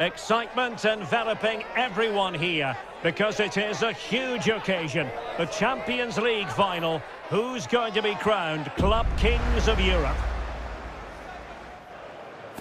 Excitement enveloping everyone here because it is a huge occasion. The Champions League final. Who's going to be crowned Club Kings of Europe?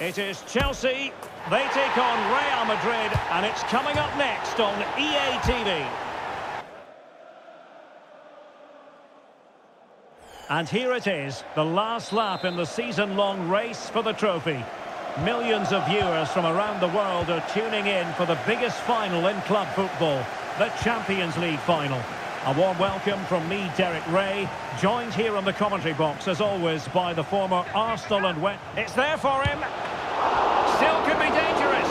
It is Chelsea. They take on Real Madrid and it's coming up next on EA TV. And here it is, the last lap in the season-long race for the trophy. Millions of viewers from around the world are tuning in for the biggest final in club football, the Champions League final. A warm welcome from me, Derek Ray, joined here on the commentary box, as always, by the former Arsenal and West. It's there for him. Still could be dangerous.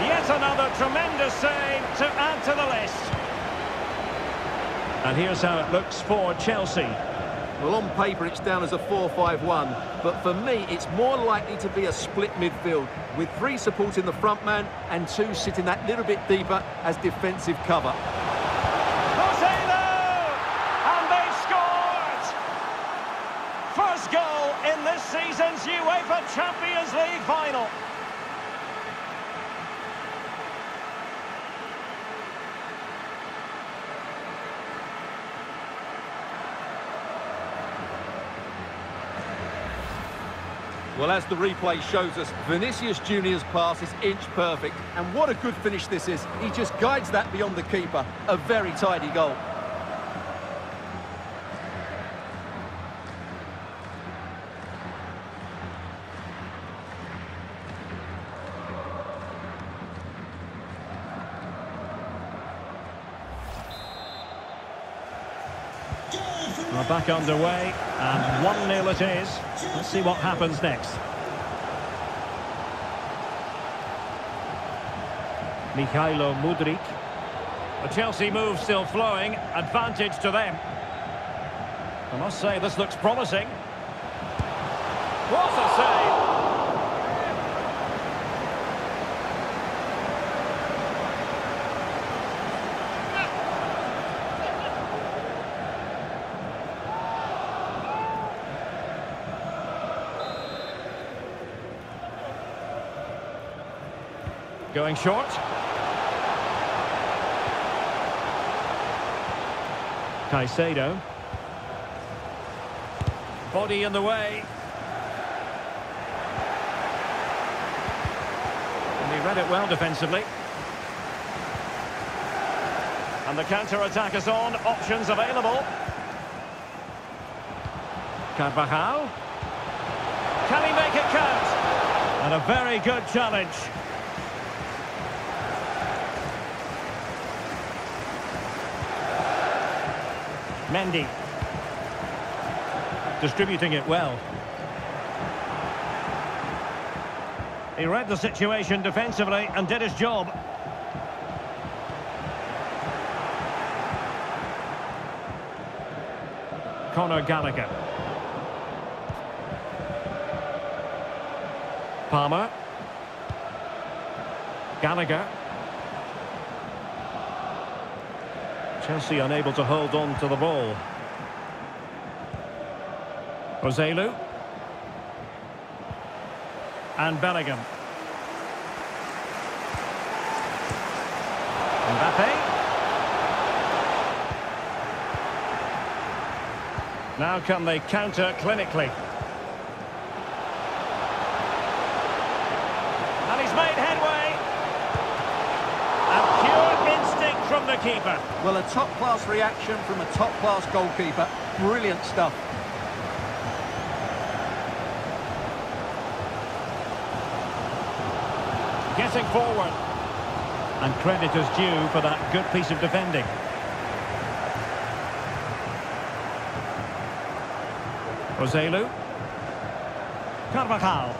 Yet another tremendous save to add to the list. And here's how it looks for Chelsea. Well, on paper, it's down as a 4-5-1, but for me, it's more likely to be a split midfield, with three supporting the front man and two sitting that little bit deeper as defensive cover. Rosado! And they've scored! First goal in this season's UEFA Champions League final. Well, as the replay shows us, Vinicius Junior's pass is inch perfect. And what a good finish this is. He just guides that beyond the keeper. A very tidy goal. Back underway, and 1-0 it is. Let's see what happens next. Mikhailo Mudryk. The Chelsea move still flowing, advantage to them. I must say, this looks promising. What a save! Going short. Caicedo. Body in the way. And he read it well defensively. And the counter-attack is on. Options available. Carvajal. Can he make it count? And a very good challenge. Mendy. Distributing it well. He read the situation defensively and did his job. Conor Gallagher. Palmer. Gallagher. Chelsea unable to hold on to the ball. Joselu. And Bellingham. Mbappe. Now can they counter clinically? And he's made headway. And pure instinct from the keeper. Well, a top-class reaction from a top-class goalkeeper. Brilliant stuff. Getting forward. And credit is due for that good piece of defending. Joselu. Carvajal.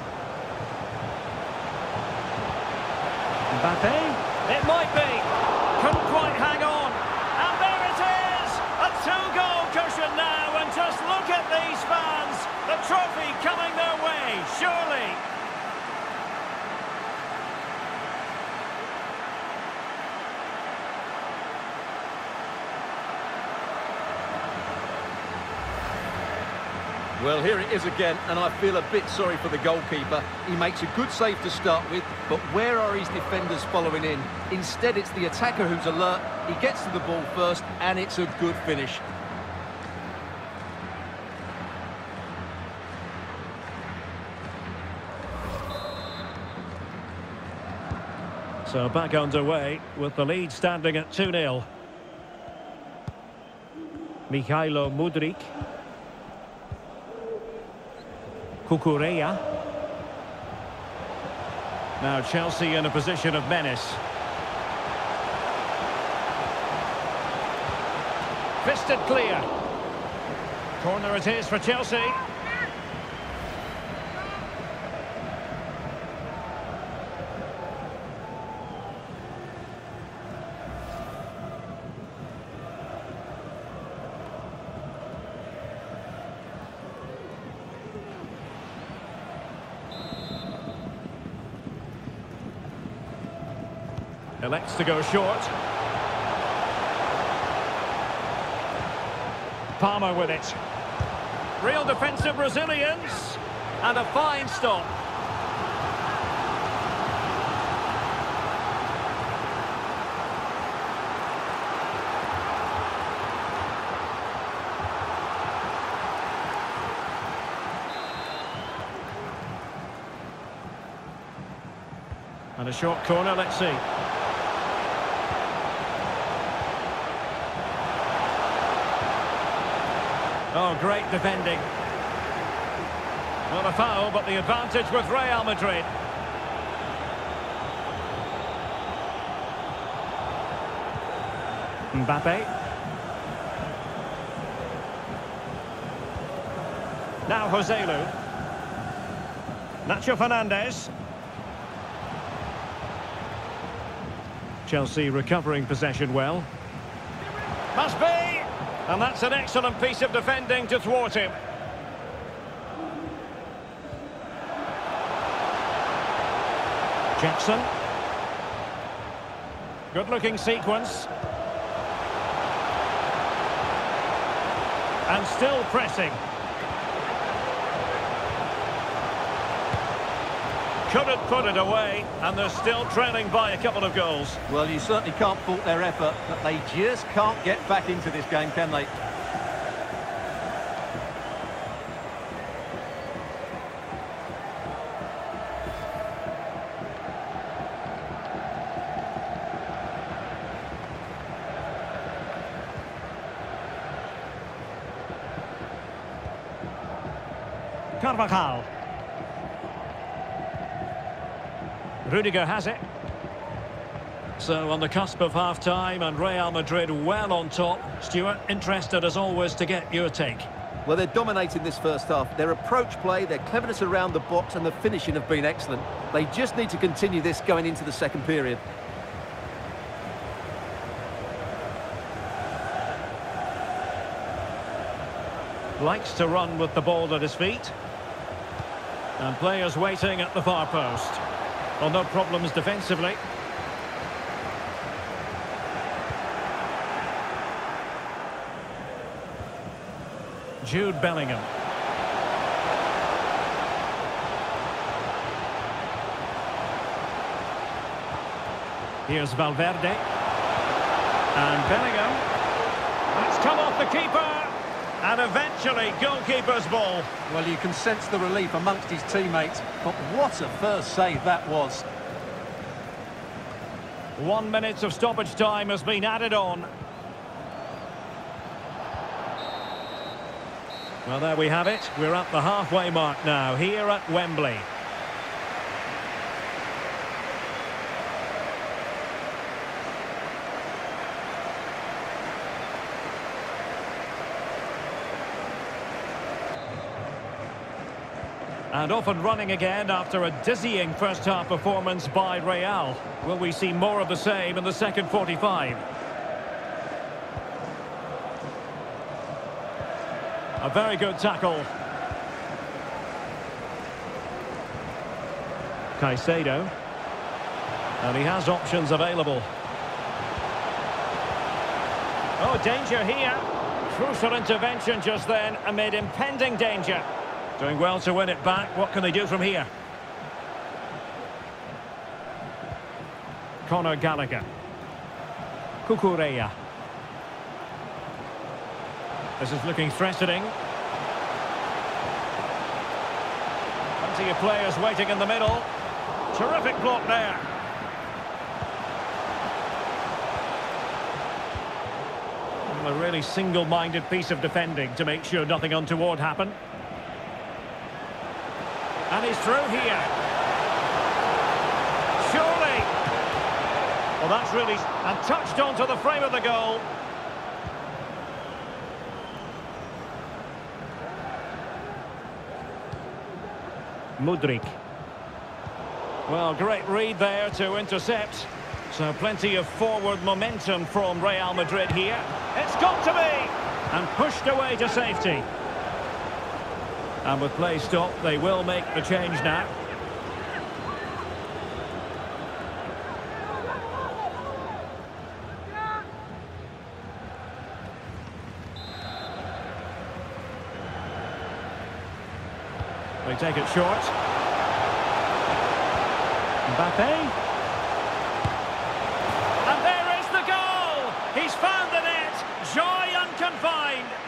Mbappe. It might be. Couldn't quite hang on. And there it is! A two-goal cushion now, and just look at these fans. The trophy coming their way, surely. Well, here it is again, and I feel a bit sorry for the goalkeeper. He makes a good save to start with, but where are his defenders following in? Instead, it's the attacker who's alert. He gets to the ball first, and it's a good finish. So back underway with the lead standing at 2-0. Mikhailo Mudryk. Cucurella. Now Chelsea in a position of menace. Fisted clear. Corner it is for Chelsea. Elects to go short. Palmer with it. Real defensive resilience. And a fine stop. And a short corner, let's see. Great defending. Not a foul, but the advantage with Real Madrid. Mbappe. Now Joselu. Nacho Fernandez. Chelsea recovering possession well. Must be! And that's an excellent piece of defending to thwart him. Jackson. Good-looking sequence. And still pressing. Couldn't put it away, and they're still trailing by a couple of goals. Well, you certainly can't fault their effort, but they just can't get back into this game, can they? Carvajal. Rudiger has it. So on the cusp of half-time and Real Madrid well on top. Stewart, interested as always to get your take. Well, they're dominating this first half. Their approach play, their cleverness around the box and the finishing have been excellent. They just need to continue this going into the second period. Likes to run with the ball at his feet. And players waiting at the far post. Well, no problems defensively. Jude Bellingham. Here's Valverde. And Bellingham. That's come off the keeper. And eventually, goalkeeper's ball. Well, you can sense the relief amongst his teammates. But what a first save that was. One minute of stoppage time has been added on. Well, there we have it. We're at the halfway mark now, here at Wembley. And off and running again after a dizzying first-half performance by Real. Will we see more of the same in the second 45? A very good tackle. Caicedo. And he has options available. Oh, danger here. Crucial intervention just then amid impending danger. Doing well to win it back. What can they do from here? Conor Gallagher. Cucurella. This is looking threatening. Plenty of players waiting in the middle. Terrific block there. A really single-minded piece of defending to make sure nothing untoward happened. And he's through here. Surely. Well, that's really... And touched onto the frame of the goal. Mudryk. Well, great read there to intercept. So plenty of forward momentum from Real Madrid here. It's got to be! And pushed away to safety. And with play stopped, they will make the change now. They take it short. Mbappe. And there is the goal! He's found the net! Joy unconfined!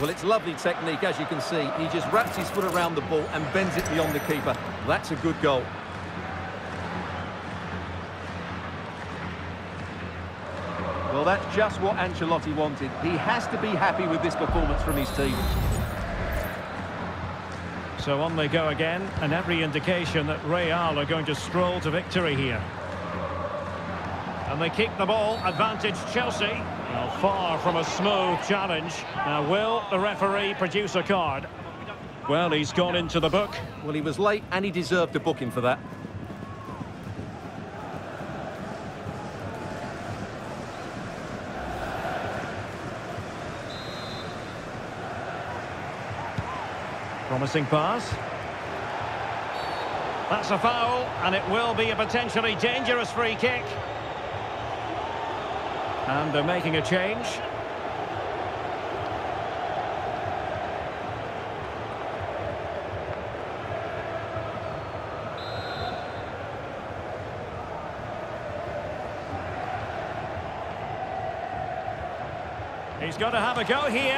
Well, it's lovely technique, as you can see. He just wraps his foot around the ball and bends it beyond the keeper. That's a good goal. Well, that's just what Ancelotti wanted. He has to be happy with this performance from his team. So on they go again, and every indication that Real are going to stroll to victory here. And they keep the ball, advantage Chelsea. Well, far from a smooth challenge. Now, will the referee produce a card? Well, he's gone into the book. Well, he was late and he deserved a booking for that. Promising pass. That's a foul, and it will be a potentially dangerous free kick. And they're making a change. He's got to have a go here.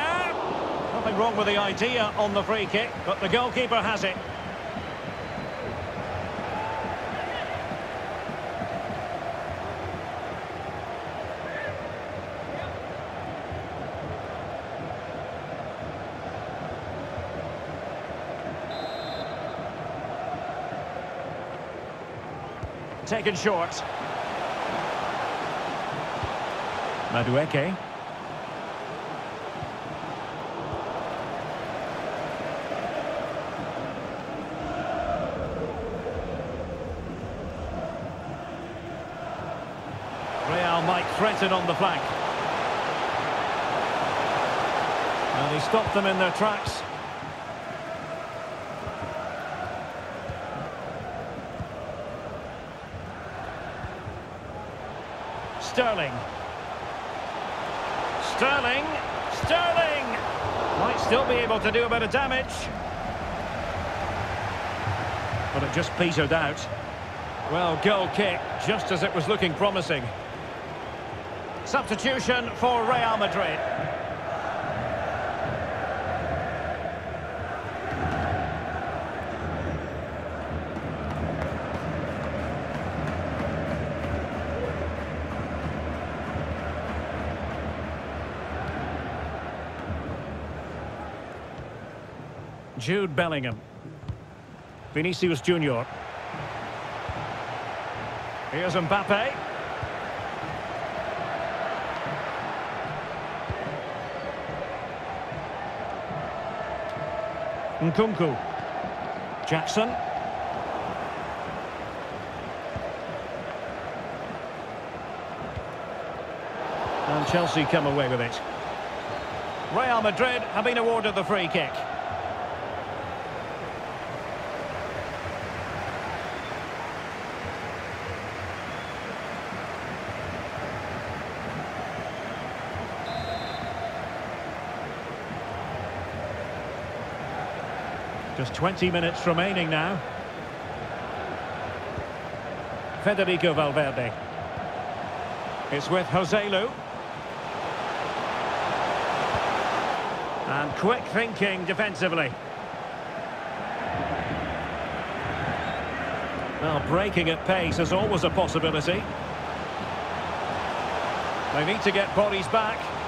Nothing wrong with the idea on the free kick, but the goalkeeper has it. Taken short. Madueke. Real might threaten on the flank. And he stopped them in their tracks. Sterling. Sterling. Sterling! Might still be able to do a bit of damage. But it just petered out. Well, goal kick, just as it was looking promising. Substitution for Real Madrid. Jude Bellingham. Vinicius Junior. Here's Mbappe. Nkunku. Jackson. And Chelsea come away with it. Real Madrid have been awarded the free kick. Just 20 minutes remaining now. Federico Valverde. It's with Joselu. And quick thinking defensively. Well, breaking at pace is always a possibility. They need to get bodies back.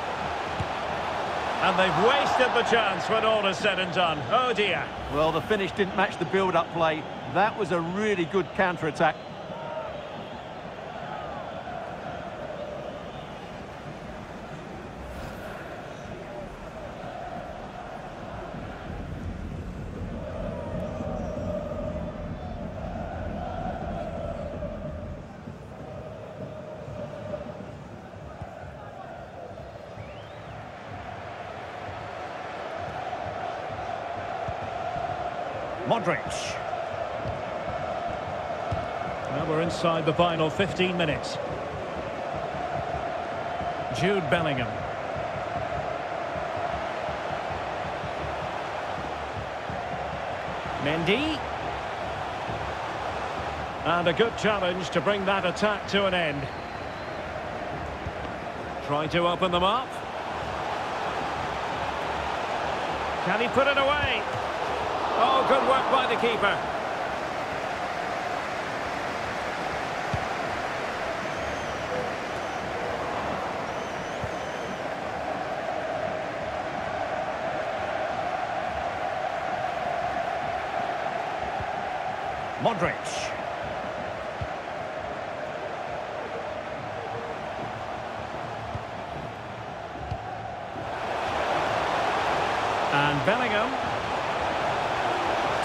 And they've wasted the chance when all is said and done. Oh dear. Well, the finish didn't match the build-up play. That was a really good counter-attack. Modric. Now we're inside the final 15 minutes. Jude Bellingham. Mendy. And a good challenge to bring that attack to an end. Trying to open them up. Can he put it away? Oh, good work by the keeper. Modric. And Bellingham.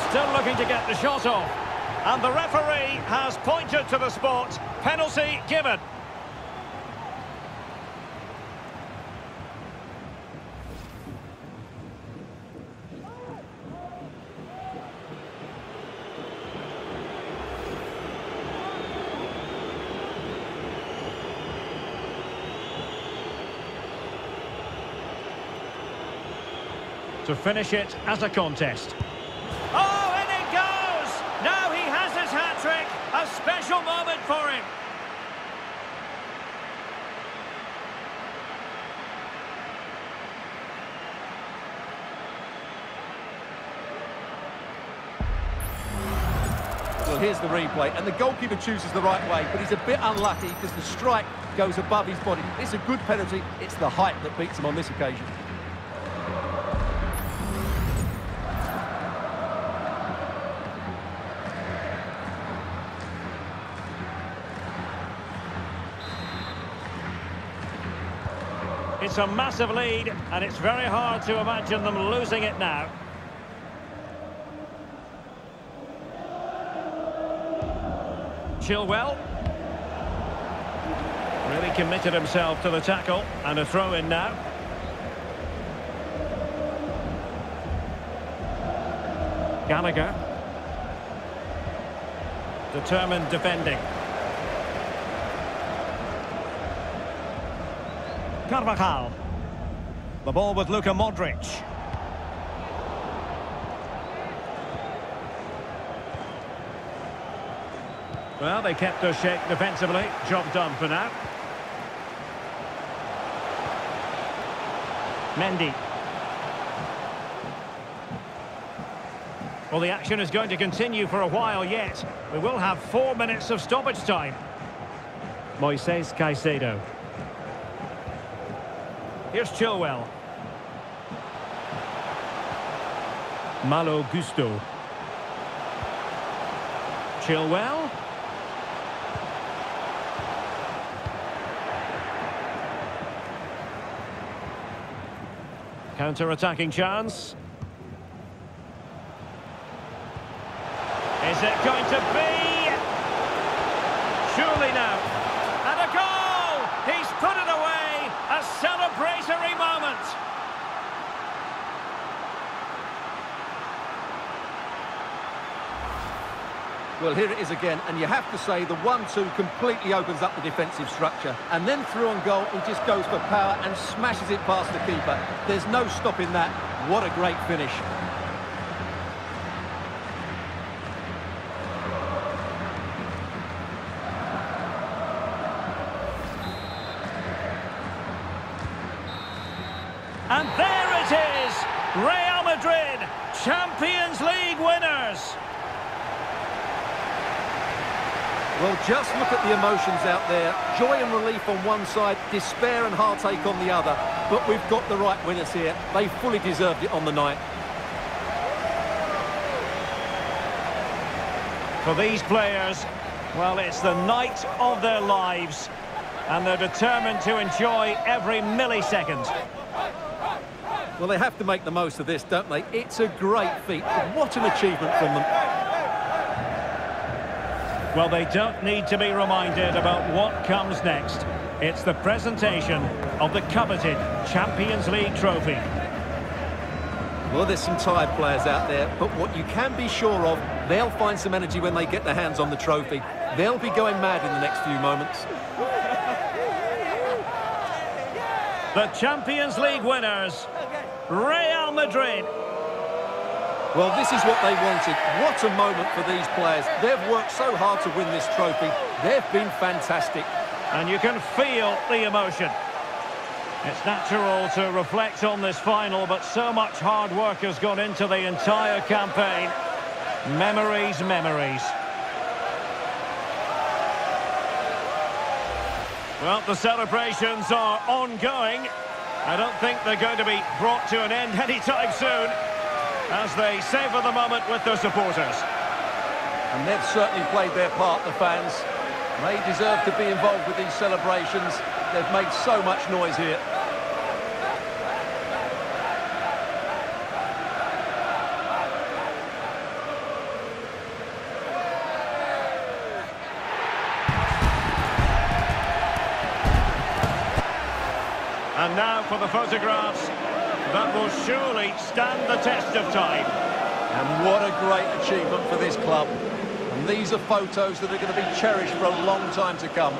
Still looking to get the shot off. And the referee has pointed to the spot. Penalty given. To finish it as a contest. Oh, and it goes! Now he has his hat-trick. A special moment for him. Well, here's the replay, and the goalkeeper chooses the right way, but he's a bit unlucky because the strike goes above his body. It's a good penalty. It's the height that beats him on this occasion. A massive lead, and it's very hard to imagine them losing it now. Chilwell. Really committed himself to the tackle, and a throw-in now. Gallagher. Determined defending. Carvajal. The ball with Luka Modric. Well, they kept their shape defensively. Job done for now. Mendy. Well, the action is going to continue for a while yet. We will have four minutes of stoppage time. Moises Caicedo. Here's Chilwell. Malo Gusto. Chilwell. Counter-attacking chance. Is it going to be? Surely now. And a goal! He's put it away! A celebratory moment! Well, here it is again, and you have to say the 1-2 completely opens up the defensive structure. And then through on goal, he just goes for power and smashes it past the keeper. There's no stopping that. What a great finish. And there it is! Real Madrid, Champions League winners! Well, just look at the emotions out there. Joy and relief on one side, despair and heartache on the other. But we've got the right winners here. They fully deserved it on the night. For these players, well, it's the night of their lives. And they're determined to enjoy every millisecond. Well, they have to make the most of this, don't they? It's a great feat. What an achievement from them. Well, they don't need to be reminded about what comes next. It's the presentation of the coveted Champions League trophy. Well, there's some tired players out there, but what you can be sure of, they'll find some energy when they get their hands on the trophy. They'll be going mad in the next few moments. The Champions League winners, Real Madrid. Well, this is what they wanted. What a moment for these players. They've worked so hard to win this trophy. They've been fantastic. And you can feel the emotion. It's natural to reflect on this final, but so much hard work has gone into the entire campaign. Memories, memories. Well, the celebrations are ongoing. I don't think they're going to be brought to an end anytime soon as they savour the moment with their supporters. And they've certainly played their part, the fans. They deserve to be involved with these celebrations. They've made so much noise here. And now for the photographs that will surely stand the test of time. And what a great achievement for this club. And these are photos that are going to be cherished for a long time to come.